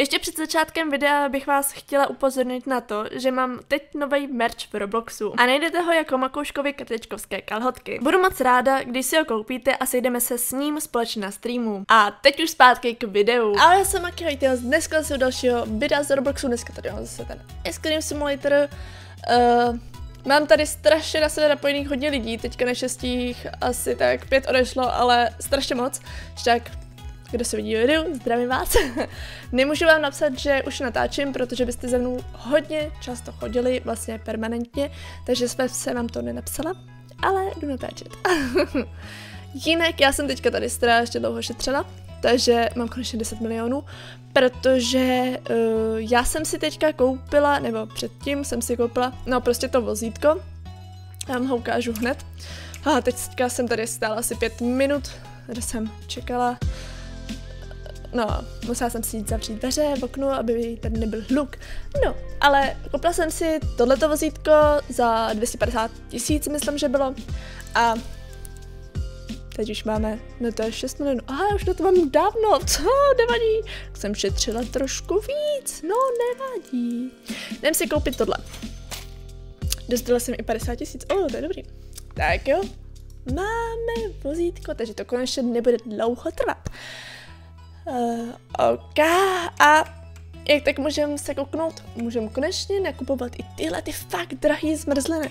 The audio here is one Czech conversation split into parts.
Ještě před začátkem videa bych vás chtěla upozornit na to, že mám teď nový merch v Robloxu a najdete ho jako Makouškovi krtečkovské kalhotky. Budu moc ráda, když si ho koupíte a sejdeme se s ním společně na streamu. A teď už zpátky k videu. Ale já jsem Maki Hojtyho, dneska se dalšího videa z Robloxu, dneska tady mám zase ten Escape Simulator. Uh, Mám tady strašně na sebe napojených hodně lidí, teďka nešestích asi tak pět odešlo, ale strašně moc. Tak kdo se vidí videu, zdravím vás. Nemůžu vám napsat, že už natáčím, protože byste ze mnou hodně často chodili, vlastně permanentně, takže jsme se vám to nenapsala, ale jdu natáčet. Jinak já jsem teďka tady strašně dlouho šetřila, takže mám konečně 10 milionů, protože uh, já jsem si teďka koupila, nebo předtím jsem si koupila, no prostě to vozítko, já vám ho ukážu hned. A teď teďka jsem tady stála asi 5 minut, kde jsem čekala, No, musela jsem si jít zavřít dveře v oknu, aby tady nebyl hluk. No, ale koupila jsem si tohleto vozítko za 250 tisíc, myslím, že bylo. A teď už máme, no to je 6 milionů. Aha, už na to mám dávno, co, nevadí. Jsem šetřila trošku víc, no nevadí. Jdem si koupit tohle. Dostala jsem i 50 tisíc, o, oh, to je dobrý. Tak jo, máme vozítko, takže to konečně nebude dlouho trvat. Uh, OK. A jak tak můžeme se kouknout, můžeme konečně nakupovat i tyhle ty fakt drahý zmrzliny.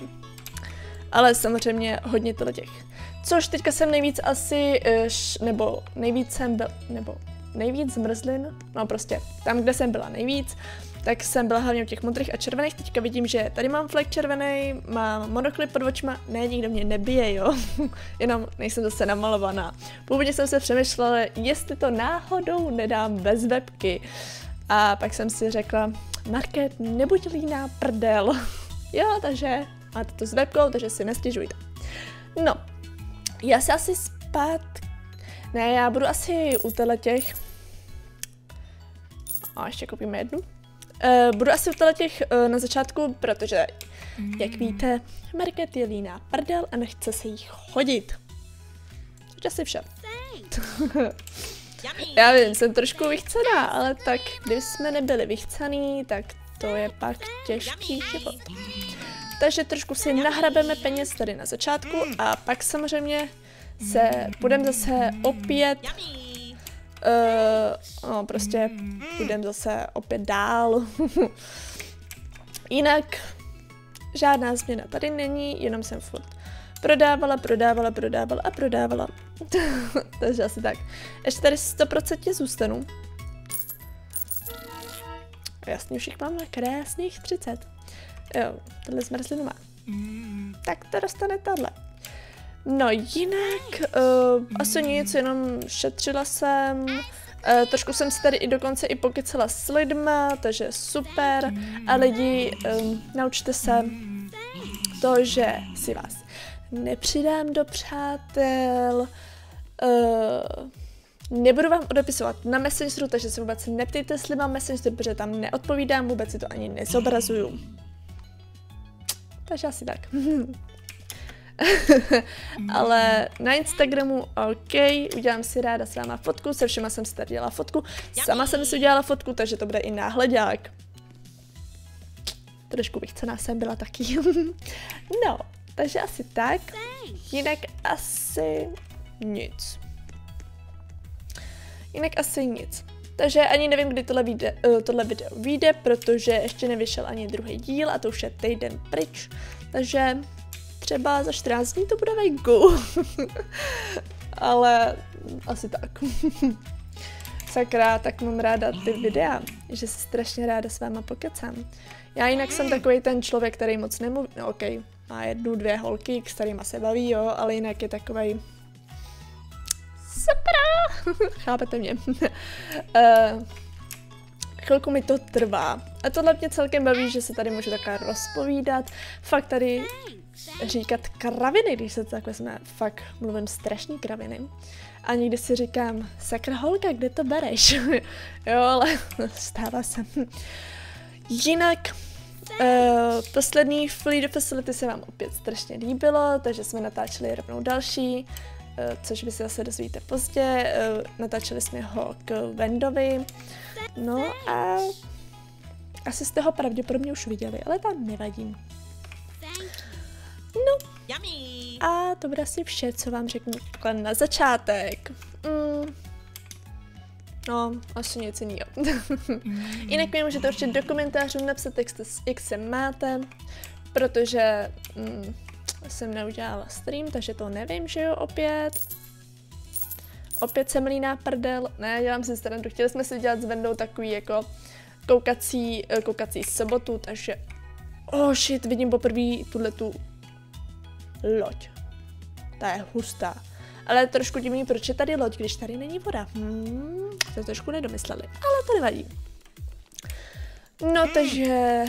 Ale samozřejmě hodně těch. Což teďka jsem nejvíc asi, uh, nebo nejvíc jsem byl, nebo nejvíc zmrzlin, no prostě tam, kde jsem byla nejvíc, tak jsem byla hlavně u těch modrých a červených. Teďka vidím, že tady mám flek červený, mám monoklip pod očima, ne, nikdo mě nebije, jo, jenom nejsem zase namalovaná. Původně jsem se přemýšlela, jestli to náhodou nedám bez webky. A pak jsem si řekla, Market, nebuď líná prdel. jo, takže máte to s webkou, takže si nestěžujte. No, já se asi spát... Ne, já budu asi u těch... A ještě koupíme jednu. Uh, budu asi u těch uh, na začátku, protože, jak víte, Market je líná prdel a nechce se jí chodit. Což asi vše. Já vím, jsem trošku vychcená, ale tak, když jsme nebyli vychcený, tak to je pak těžký život. Takže trošku si nahrabeme peněz tady na začátku a pak samozřejmě se budeme zase opět Uh, no, prostě půjdeme zase opět dál. Jinak žádná změna tady není, jenom jsem furt prodávala, prodávala, prodávala a prodávala. Takže asi tak. Ještě tady 100% zůstanu. Jasně, už jich mám na krásných 30. Jo, tohle zmrzlinu má. Tak to dostane tohle. No jinak, uh, asi nic, jenom šetřila jsem, uh, trošku jsem si tady i dokonce i pokecala s lidma, takže super. A lidi, um, naučte se to, že si vás nepřidám do přátel, uh, Nebudu vám odepisovat na Messengeru, takže se vůbec neptejte, jestli mám Messenger, protože tam neodpovídám, vůbec si to ani nezobrazuju. Takže asi tak. Ale na Instagramu OK, udělám si ráda s váma fotku, se všema jsem si tady dělala fotku, sama jsem si udělala fotku, takže to bude i náhledák. Trošku bych cená jsem byla taky. no, takže asi tak. Jinak asi nic. Jinak asi nic. Takže ani nevím, kdy tohle, vide, uh, tohle video vyjde, protože ještě nevyšel ani druhý díl a to už je týden pryč. Takže třeba za 14 dní to bude venku. Ale asi tak. Sakra, tak mám ráda ty videa, že se strašně ráda s váma pokecám. Já jinak jsem takový ten člověk, který moc nemluví, no ok, má jednu, dvě holky, s kterýma se baví, jo, ale jinak je takový. Sakra! Chápete mě? uh, chvilku mi to trvá. A tohle mě celkem baví, že se tady můžu takhle rozpovídat. Fakt tady říkat kraviny, když se takhle jsme fakt mluvím strašný kraviny. A někdy si říkám, sakra holka, kde to bereš? jo, ale stává se. Jinak, uh, poslední Flee the Facility se vám opět strašně líbilo, takže jsme natáčeli rovnou další. uh, což vy se zase dozvíte pozdě. Uh, natáčeli jsme ho k Vendovi. No a asi jste ho pravděpodobně už viděli, ale tam nevadí. No. A to bude asi vše, co vám řeknu na začátek. Mm. No, asi nic jiného. Jinak mi můžete určitě do komentářů napsat, jak, jste, jak se máte, protože mm, jsem neudělala stream, takže to nevím, že jo, opět. Opět jsem líná prdel. Ne, dělám si stranu. Chtěli jsme si dělat s Vendou takový jako koukací, eh, koukací sobotu, takže... Oh shit, vidím poprvé tuhle tu loď. Ta je hustá. Ale trošku divný, proč je tady loď, když tady není voda. Hmm, to trošku nedomysleli, ale to nevadí. No takže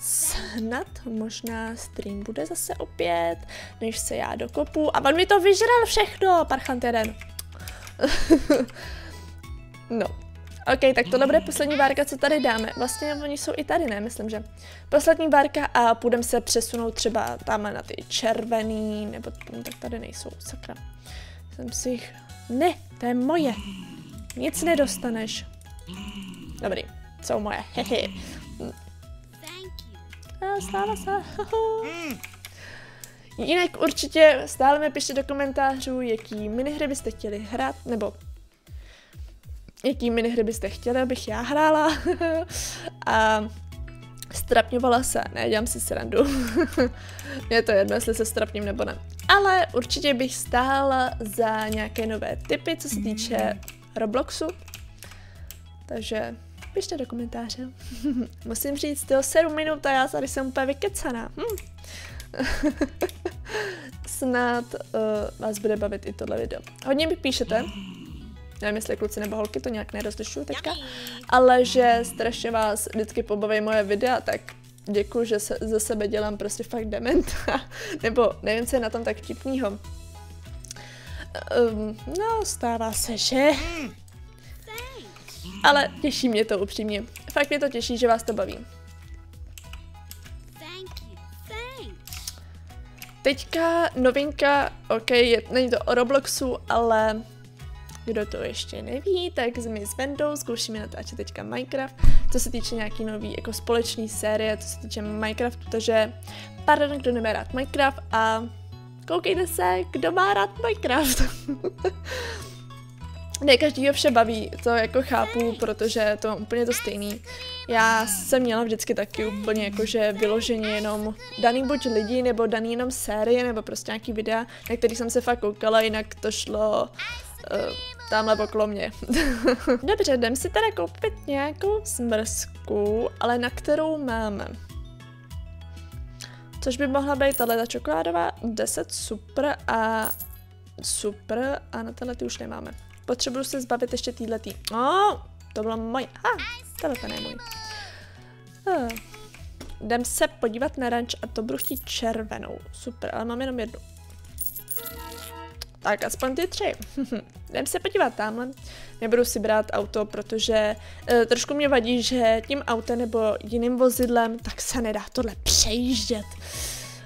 snad možná stream bude zase opět, než se já dokopu. A on mi to vyžral všechno, parchant jeden. no, OK, tak tohle bude poslední várka, co tady dáme. Vlastně oni jsou i tady, ne? Myslím, že. Poslední várka a půjdeme se přesunout třeba tam na ty červený, nebo no, tak tady nejsou, sakra. Jsem si jich... Ne, to je moje. Nic nedostaneš. Dobrý, jsou moje, hehe. A sláva se. Jinak určitě stále mi pište do komentářů, jaký minihry byste chtěli hrát, nebo jaký minihry byste chtěli, abych já hrála. a strapňovala se, ne, dělám si srandu. Je to jedno, jestli se strapním nebo ne. Ale určitě bych stála za nějaké nové typy, co se týče Robloxu. Takže pište do komentáře. Musím říct, to 7 minut a já tady jsem úplně vykecaná. Hm. Snad uh, vás bude bavit i tohle video. Hodně mi píšete, nevím jestli kluci nebo holky, to nějak nerozlišuju teďka, ale že strašně vás vždycky pobaví moje videa, tak děkuji, že se, ze sebe dělám prostě fakt dement, nebo nevím, co je na tom tak vtipnýho. Um, no, stává se, že... Ale těší mě to upřímně. Fakt mě to těší, že vás to baví. Teďka novinka, ok, je, není to o Robloxu, ale kdo to ještě neví, tak my s Vendou zkoušíme natáčet teďka Minecraft, co se týče nějaký nový jako společný série, co se týče Minecraftu, takže pardon, kdo nemá rád Minecraft a koukejte se, kdo má rád Minecraft. ne každý ho vše baví, to jako chápu, protože to mám úplně to stejný. Já jsem měla vždycky taky úplně jakože vyloženě jenom daný buď lidi, nebo daný jenom série, nebo prostě nějaký videa, na který jsem se fakt koukala, jinak to šlo uh, tamhle okolo mě. Dobře, jdem si teda koupit nějakou smrsku, ale na kterou máme. Což by mohla být tahle čokoládová 10 super a super a na tyhle ty už nemáme. Potřebuju se zbavit ještě týhletý. Oh, to bylo moje. Ah, tohle to nemůj. Ah. Jdem se podívat na ranč a to budu chtít červenou. Super, ale mám jenom jednu. Tak aspoň ty tři. Jdem se podívat tamhle. Nebudu si brát auto, protože e, trošku mě vadí, že tím autem nebo jiným vozidlem tak se nedá tohle přejíždět.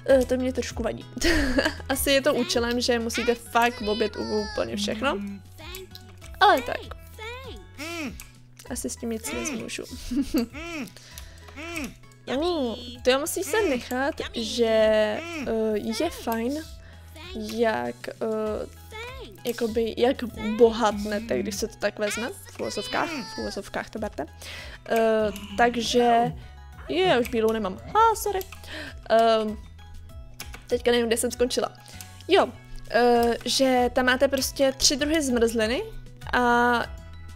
E, to mě trošku vadí. Asi je to účelem, že musíte fakt obět úplně všechno. Ale tak. Asi s tím nic nezmůžu. uh, to musí se nechat, že uh, je fajn, jak uh, jakoby, jak bohatnete, když se to tak vezme, v úvozovkách, v úvozovkách to berte. Uh, takže, je, už bílou nemám. A, ah, sorry. Uh, teďka nevím, kde jsem skončila. Jo, uh, že tam máte prostě tři druhy zmrzliny a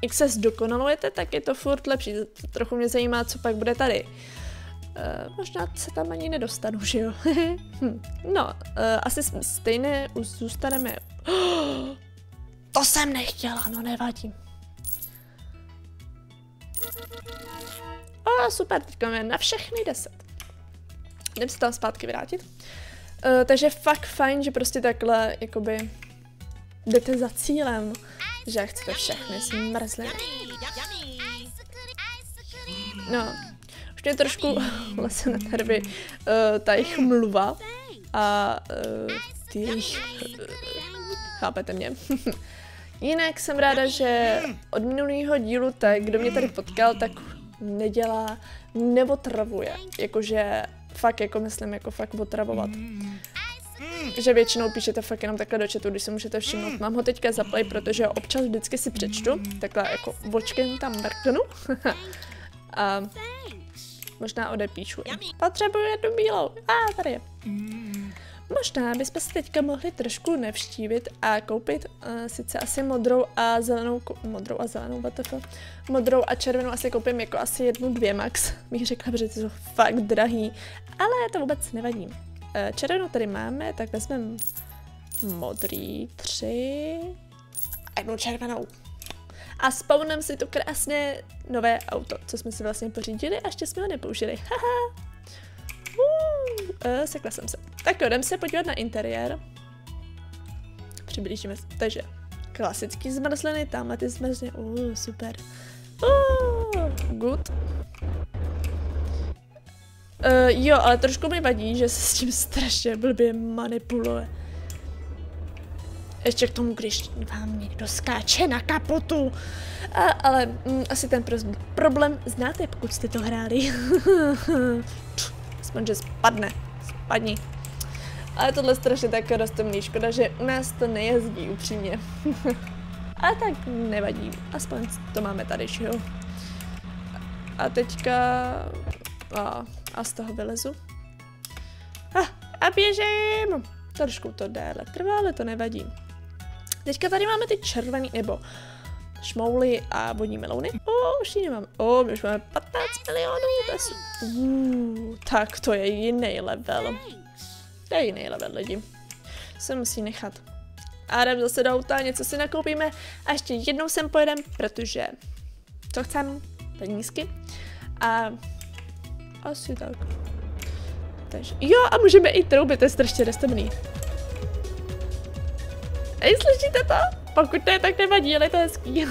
jak se zdokonalujete, tak je to furt lepší. Trochu mě zajímá, co pak bude tady. Uh, možná se tam ani nedostanu, že jo? Hm, no, uh, asi stejné zůstaneme. to jsem nechtěla, no nevadí. A super, teď máme na všechny deset. Jdem se tam zpátky vrátit. Uh, takže fakt fajn, že prostě takhle, jakoby, jdete za cílem, že chcete všechny zmrzliny. No, mě trošku lese na nervy uh, ta jejich mluva a uh, ty jejich uh, Chápete mě? Jinak jsem ráda, že od minulého dílu, tak kdo mě tady potkal, tak nedělá, neotravuje. Jakože fakt, jako myslím, jako fakt otravovat. Že většinou píšete fakt jenom takhle do chatu, když se můžete všimnout. Mám ho teďka zaplay, protože občas vždycky si přečtu, takhle jako vočkem tam mrknu. A možná odepíšu. Potřebuji jednu bílou. A ah, tady je. Možná bychom si teďka mohli trošku nevštívit a koupit uh, sice asi modrou a zelenou, modrou a zelenou, WTF, modrou a červenou asi koupím jako asi jednu, dvě max, bych řekla, že ty jsou fakt drahý, ale to vůbec nevadí. Uh, červenou tady máme, tak vezmeme modrý tři a jednu červenou. A spawnem si to krásné nové auto, co jsme si vlastně pořídili a ještě jsme ho nepoužili. Haha. Uh, uh, sekla jsem se. Tak jo, jdem se podívat na interiér. Přiblížíme se. Takže klasický zmrzliny, tamhle ty zmrzliny. Uh, super. Uh, good. Uh, jo, ale trošku mi vadí, že se s tím strašně blbě manipuluje. Ještě k tomu, když vám někdo skáče na kapotu. A, ale mm, asi ten problém znáte, pokud jste to hráli. Aspoň, že spadne. Spadni. Ale tohle strašně tak roztomný. Škoda, že u nás to nejezdí upřímně. Ale tak nevadí. Aspoň to máme tady, že jo. A teďka... A, a z toho vylezu. A, a běžím! Trošku to déle trvá, ale to nevadí. Teďka tady máme ty červený, nebo šmouly a vodní melouny. O, už ji nemám. O, my už máme 15 milionů, to uh, Tak to je jiný level. To je jiný level, lidi. Se musí nechat. A jdem zase do auta, něco si nakoupíme a ještě jednou sem pojedem, protože co chcem, penízky. A asi tak. Takže, jo, a můžeme i troubit, to je strašně restemný. Ej, slyšíte to? Pokud ne, tak nevadí, ale je to hezký.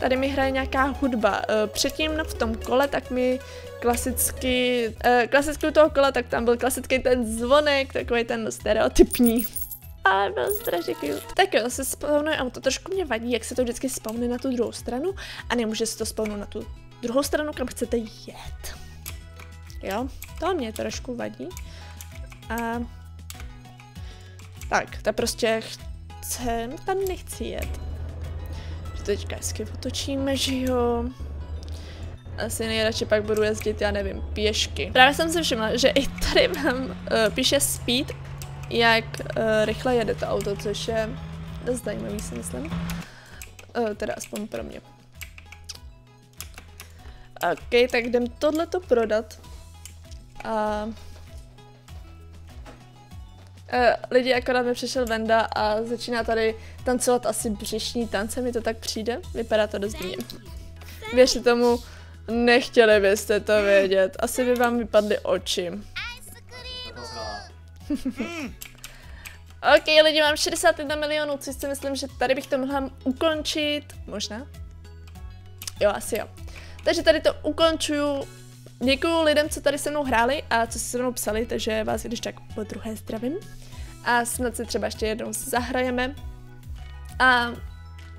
Tady mi hraje nějaká hudba. Eh, předtím v tom kole tak mi klasicky, uh, klasicky toho kola, tak tam byl klasický ten zvonek, takový ten stereotypní. Ale byl strašně cute. Tak jo, zase spawnuje auto. Trošku mě vadí, jak se to vždycky spawnuje na tu druhou stranu a nemůže se to spawnout na tu druhou stranu, kam chcete jet. Jo, to mě trošku vadí. A... Tak, to prostě chce, no tam nechci jet. Teďka hezky otočíme, že jo. Asi nejradši pak budu jezdit, já nevím, pěšky. Právě jsem si všimla, že i tady mám, uh, píše speed, jak uh, rychle jede to auto, což je dost zajímavý, si myslím. Uh, teda aspoň pro mě. OK, tak jdem tohleto prodat. A... Uh, lidi, akorát mi přišel Venda a začíná tady tancovat asi břešní tance, mi to tak přijde. Vypadá to dost divně. Věřte tomu, Nechtěli byste to vědět. Asi by vám vypadly oči. ok, lidi, mám 61 milionů, což si myslím, že tady bych to mohla ukončit. Možná? Jo, asi jo. Takže tady to ukončuju. Děkuju lidem, co tady se mnou hráli a co se mnou psali, takže vás když tak po druhé zdravím. A snad si třeba ještě jednou zahrajeme. A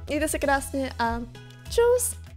mějte se krásně a čus!